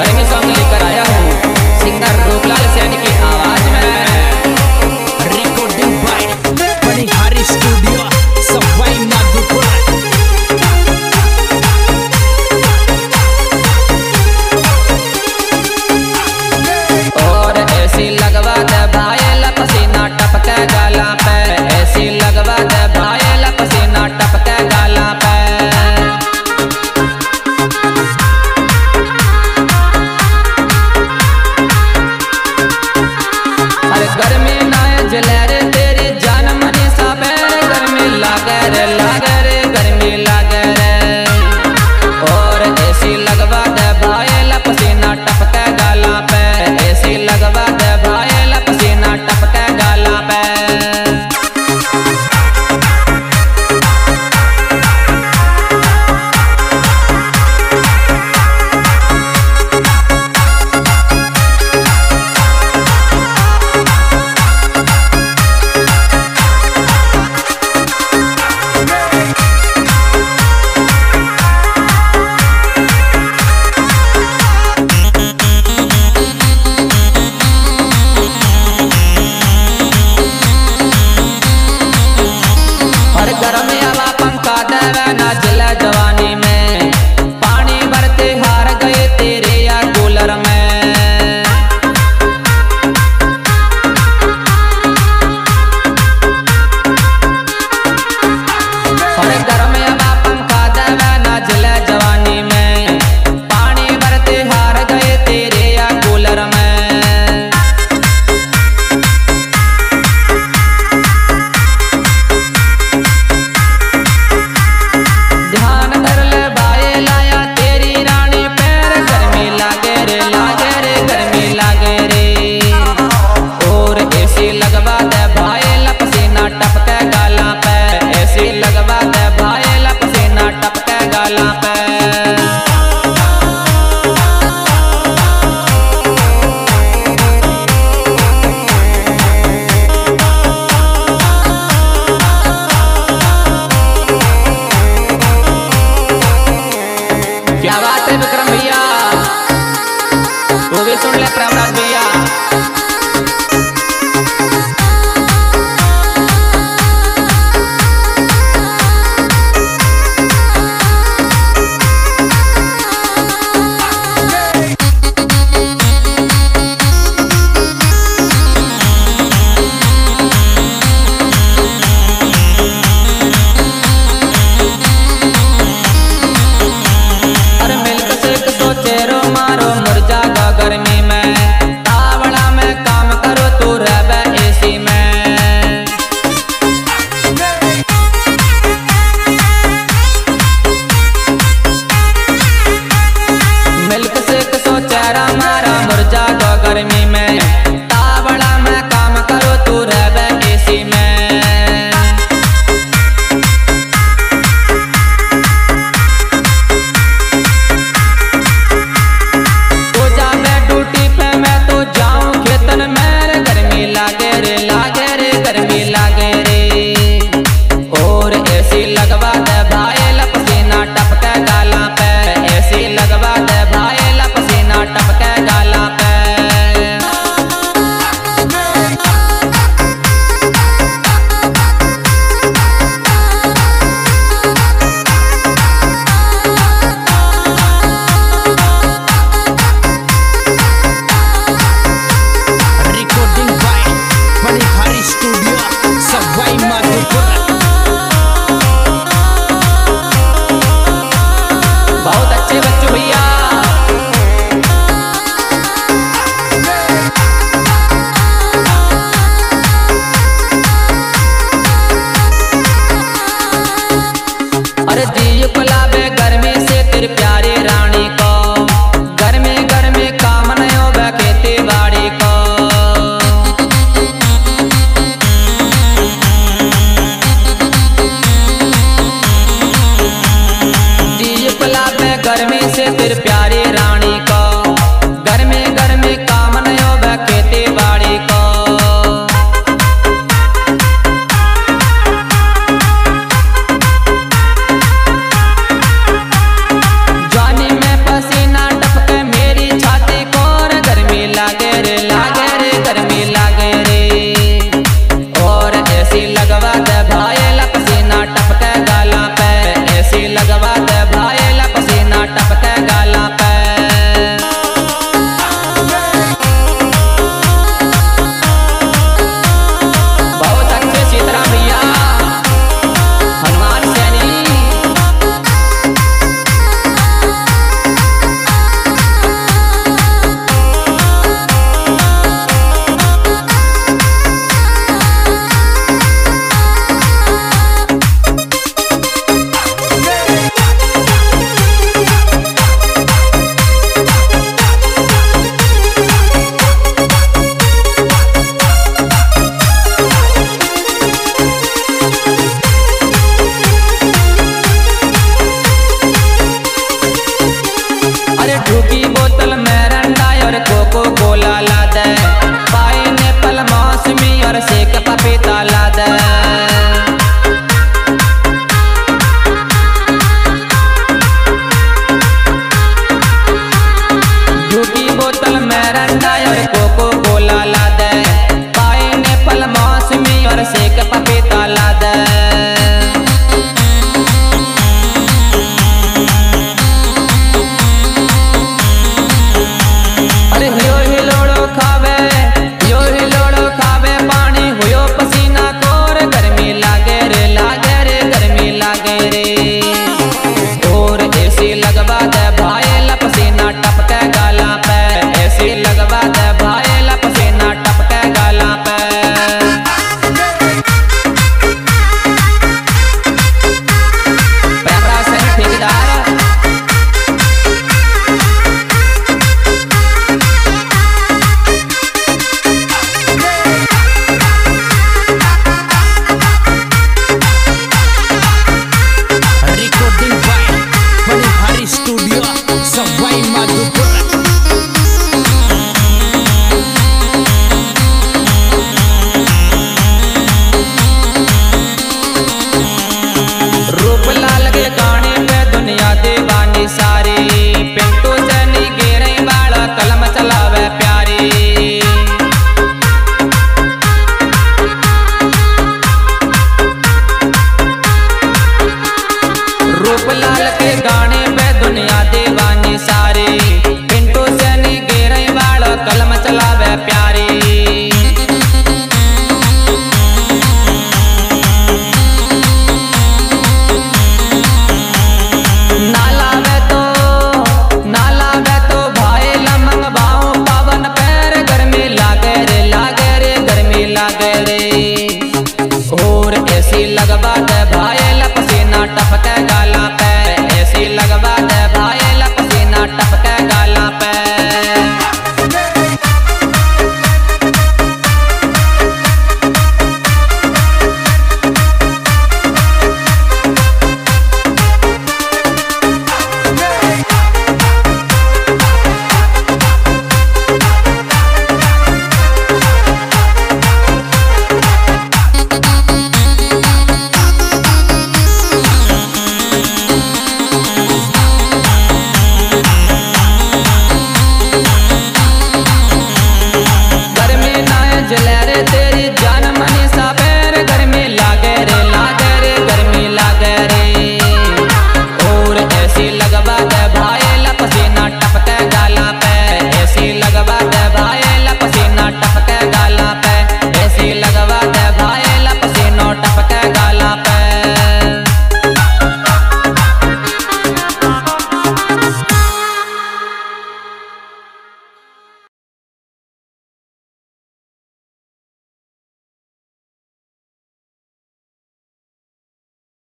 Like ना